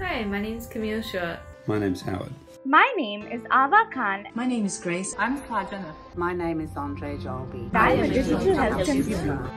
Hi, my name is Camille Short. My name's Howard. My name is Ava Khan. My name is Grace. I'm Fajana. My name is Andre Jolby. I am a digital health consumer.